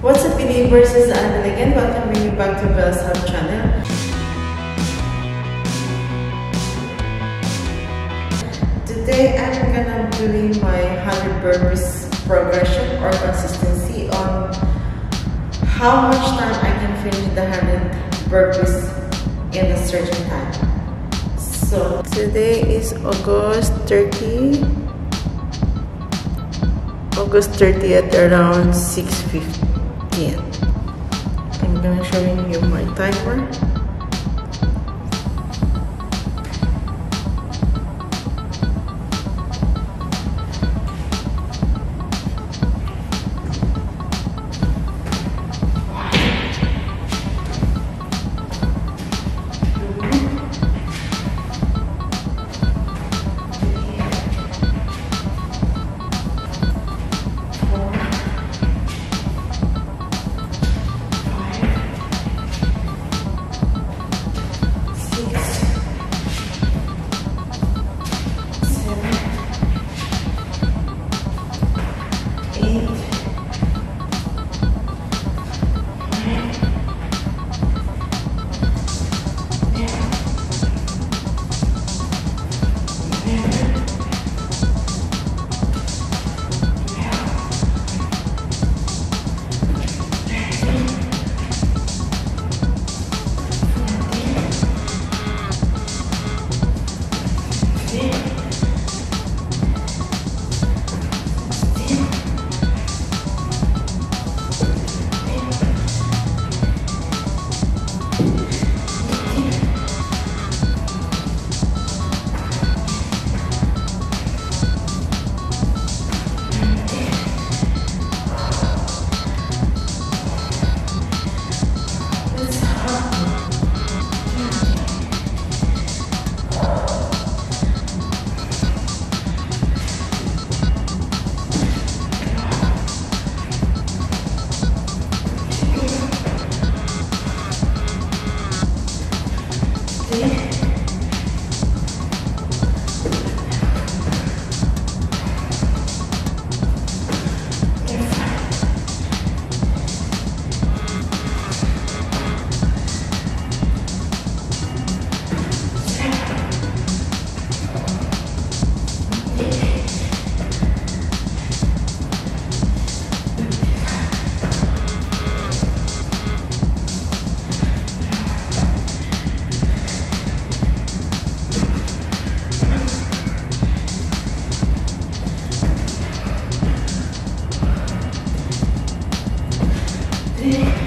What's up believers, this is Annabelle again. Welcome you back to Belle's Hub channel. Today I'm gonna doing my 100 burpees progression or consistency on how much time I can finish the 100 burpees in a certain time. So today is August 30 August 30th around 6.15 I'm gonna show you my timer Yeah.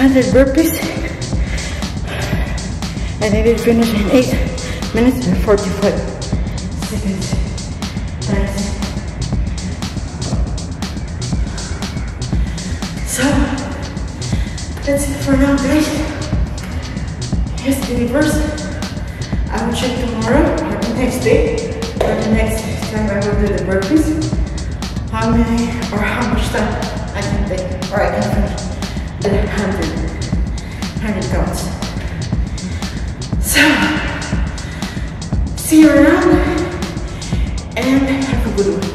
100 burpees. And I did finish in 8 minutes and 45 seconds. Nice. So, that's it for now, guys. Here's the reverse. I will check tomorrow or the next day or the next time I will do the burpees. How many or how much time I can take or I can didn't hungry, hungry thoughts. So, see you around and have a good one.